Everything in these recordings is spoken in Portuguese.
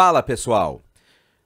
Fala pessoal!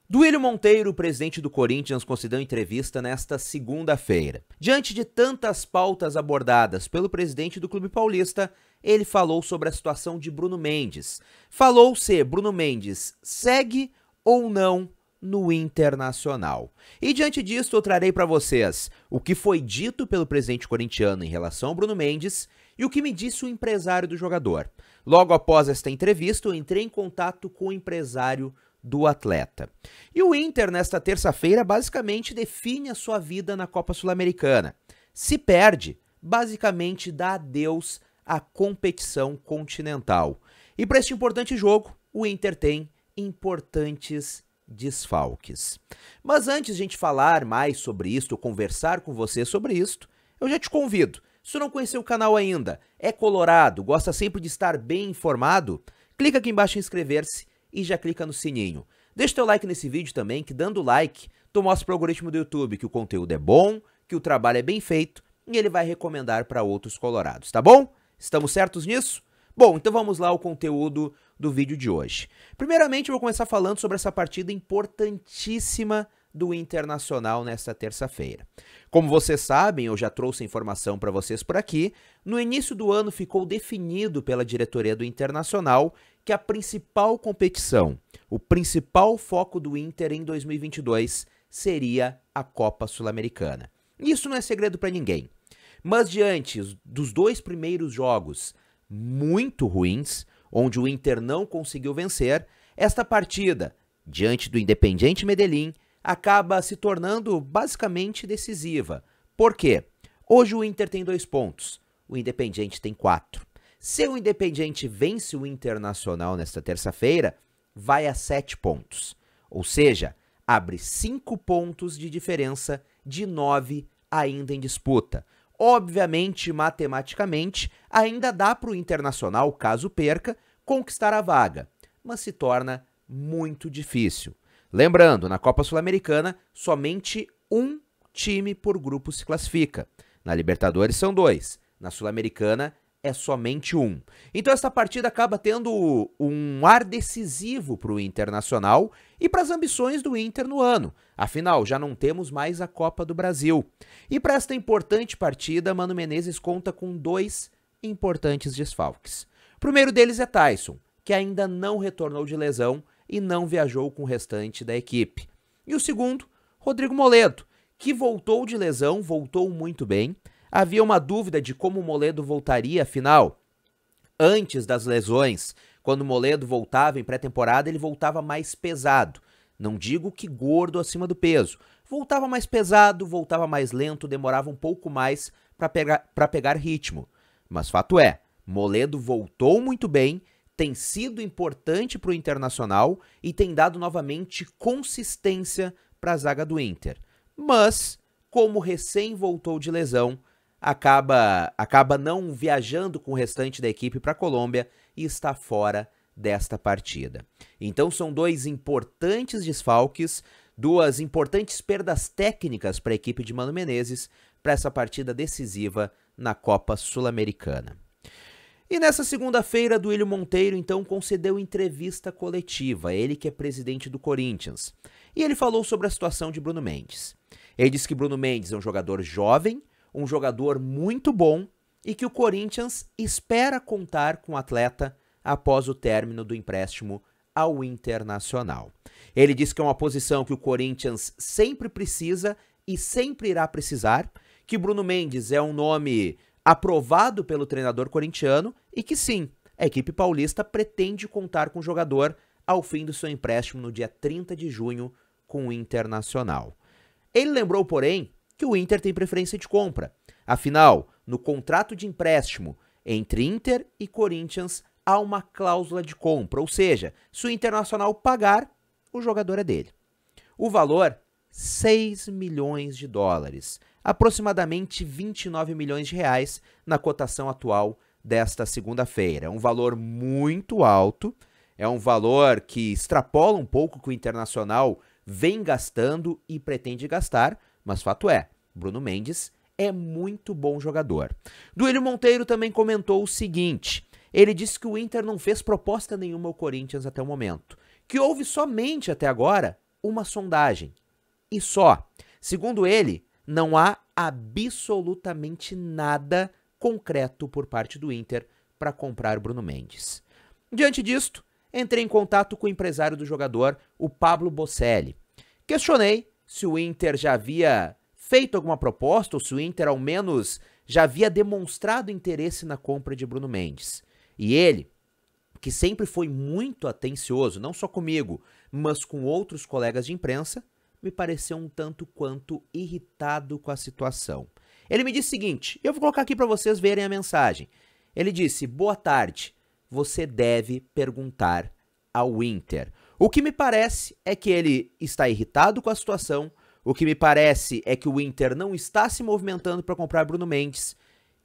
Duílio Monteiro, presidente do Corinthians, concedeu entrevista nesta segunda-feira. Diante de tantas pautas abordadas pelo presidente do Clube Paulista, ele falou sobre a situação de Bruno Mendes. Falou se Bruno Mendes segue ou não no Internacional. E diante disso, eu trarei para vocês o que foi dito pelo presidente corintiano em relação ao Bruno Mendes e o que me disse o empresário do jogador. Logo após esta entrevista, eu entrei em contato com o empresário do atleta. E o Inter, nesta terça-feira, basicamente define a sua vida na Copa Sul-Americana. Se perde, basicamente dá adeus à competição continental. E para este importante jogo, o Inter tem importantes desfalques. Mas antes de a gente falar mais sobre isto, conversar com você sobre isto, eu já te convido. Se não conheceu o canal ainda, é colorado, gosta sempre de estar bem informado, clica aqui embaixo em inscrever-se e já clica no sininho. Deixa teu like nesse vídeo também, que dando like, tu mostra pro algoritmo do YouTube que o conteúdo é bom, que o trabalho é bem feito e ele vai recomendar para outros colorados, tá bom? Estamos certos nisso? Bom, então vamos lá ao conteúdo do vídeo de hoje. Primeiramente, eu vou começar falando sobre essa partida importantíssima do Internacional nesta terça-feira. Como vocês sabem, eu já trouxe informação para vocês por aqui, no início do ano ficou definido pela diretoria do Internacional que a principal competição, o principal foco do Inter em 2022 seria a Copa Sul-Americana. Isso não é segredo para ninguém. Mas diante dos dois primeiros jogos muito ruins, onde o Inter não conseguiu vencer, esta partida, diante do Independiente Medellín, acaba se tornando basicamente decisiva. Por quê? Hoje o Inter tem dois pontos, o Independiente tem quatro. Se o Independiente vence o Internacional nesta terça-feira, vai a sete pontos. Ou seja, abre cinco pontos de diferença de nove ainda em disputa. Obviamente, matematicamente, ainda dá para o Internacional, caso perca, conquistar a vaga, mas se torna muito difícil. Lembrando, na Copa Sul-Americana, somente um time por grupo se classifica. Na Libertadores são dois. Na Sul-Americana é somente um. Então essa partida acaba tendo um ar decisivo para o Internacional e para as ambições do Inter no ano. Afinal, já não temos mais a Copa do Brasil. E para esta importante partida, Mano Menezes conta com dois importantes desfalques. O primeiro deles é Tyson, que ainda não retornou de lesão e não viajou com o restante da equipe. E o segundo, Rodrigo Moledo, que voltou de lesão, voltou muito bem. Havia uma dúvida de como o Moledo voltaria, afinal, antes das lesões, quando o Moledo voltava em pré-temporada, ele voltava mais pesado. Não digo que gordo acima do peso. Voltava mais pesado, voltava mais lento, demorava um pouco mais para pegar, pegar ritmo. Mas fato é, Moledo voltou muito bem tem sido importante para o Internacional e tem dado novamente consistência para a zaga do Inter. Mas, como recém voltou de lesão, acaba, acaba não viajando com o restante da equipe para a Colômbia e está fora desta partida. Então são dois importantes desfalques, duas importantes perdas técnicas para a equipe de Mano Menezes para essa partida decisiva na Copa Sul-Americana. E nessa segunda-feira, Duílio Monteiro então concedeu entrevista coletiva, ele que é presidente do Corinthians. E ele falou sobre a situação de Bruno Mendes. Ele disse que Bruno Mendes é um jogador jovem, um jogador muito bom e que o Corinthians espera contar com o atleta após o término do empréstimo ao Internacional. Ele disse que é uma posição que o Corinthians sempre precisa e sempre irá precisar, que Bruno Mendes é um nome aprovado pelo treinador corintiano e que sim, a equipe paulista pretende contar com o jogador ao fim do seu empréstimo no dia 30 de junho com o Internacional. Ele lembrou, porém, que o Inter tem preferência de compra. Afinal, no contrato de empréstimo entre Inter e Corinthians há uma cláusula de compra, ou seja, se o Internacional pagar, o jogador é dele. O valor 6 milhões de dólares, aproximadamente 29 milhões de reais na cotação atual desta segunda-feira. É um valor muito alto, é um valor que extrapola um pouco o que o Internacional vem gastando e pretende gastar, mas fato é, Bruno Mendes é muito bom jogador. Duílio Monteiro também comentou o seguinte, ele disse que o Inter não fez proposta nenhuma ao Corinthians até o momento, que houve somente até agora uma sondagem. E só. Segundo ele, não há absolutamente nada concreto por parte do Inter para comprar Bruno Mendes. Diante disto, entrei em contato com o empresário do jogador, o Pablo Bocelli. Questionei se o Inter já havia feito alguma proposta ou se o Inter ao menos já havia demonstrado interesse na compra de Bruno Mendes. E ele, que sempre foi muito atencioso, não só comigo, mas com outros colegas de imprensa, me pareceu um tanto quanto irritado com a situação. Ele me disse o seguinte: eu vou colocar aqui para vocês verem a mensagem. Ele disse: Boa tarde, você deve perguntar ao Inter. O que me parece é que ele está irritado com a situação. O que me parece é que o Inter não está se movimentando para comprar Bruno Mendes.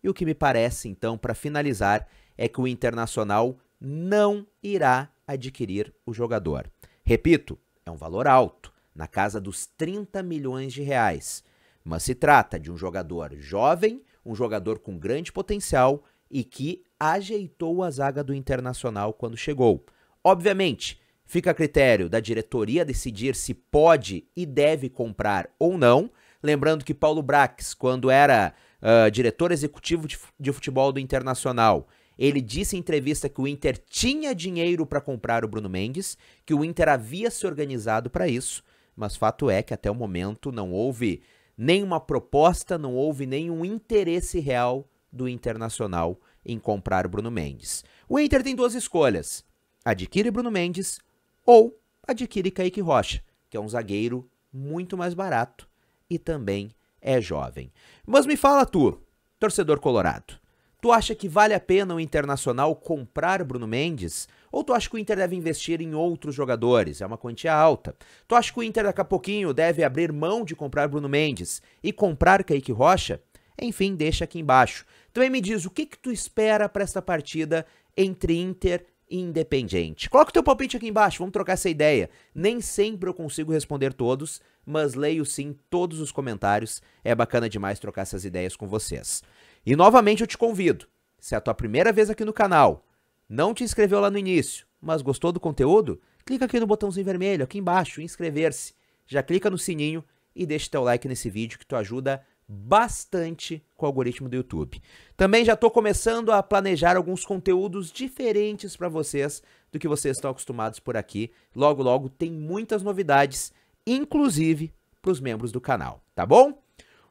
E o que me parece, então, para finalizar, é que o Internacional não irá adquirir o jogador. Repito, é um valor alto, na casa dos 30 milhões de reais. Mas se trata de um jogador jovem, um jogador com grande potencial e que ajeitou a zaga do Internacional quando chegou. Obviamente, fica a critério da diretoria decidir se pode e deve comprar ou não. Lembrando que Paulo Brax, quando era uh, diretor executivo de futebol do Internacional, ele disse em entrevista que o Inter tinha dinheiro para comprar o Bruno Mendes, que o Inter havia se organizado para isso, mas fato é que até o momento não houve nenhuma proposta, não houve nenhum interesse real do Internacional em comprar Bruno Mendes. O Inter tem duas escolhas: adquire Bruno Mendes ou adquire Kaique Rocha, que é um zagueiro muito mais barato e também é jovem. Mas me fala tu, torcedor colorado, tu acha que vale a pena o Internacional comprar Bruno Mendes? Ou tu acha que o Inter deve investir em outros jogadores? É uma quantia alta. Tu acha que o Inter daqui a pouquinho deve abrir mão de comprar Bruno Mendes e comprar Kaique Rocha? Enfim, deixa aqui embaixo. Também me diz o que, que tu espera para esta partida entre Inter e Independente. Coloca o teu palpite aqui embaixo, vamos trocar essa ideia. Nem sempre eu consigo responder todos, mas leio sim todos os comentários. É bacana demais trocar essas ideias com vocês. E novamente eu te convido, se é a tua primeira vez aqui no canal, não te inscreveu lá no início, mas gostou do conteúdo, clica aqui no botãozinho vermelho aqui embaixo, inscrever-se. Já clica no sininho e deixa teu like nesse vídeo que tu ajuda bastante com o algoritmo do YouTube. Também já estou começando a planejar alguns conteúdos diferentes para vocês do que vocês estão acostumados por aqui. Logo, logo tem muitas novidades, inclusive para os membros do canal, tá bom?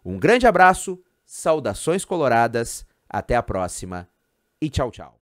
Um grande abraço, saudações coloradas, até a próxima e tchau, tchau.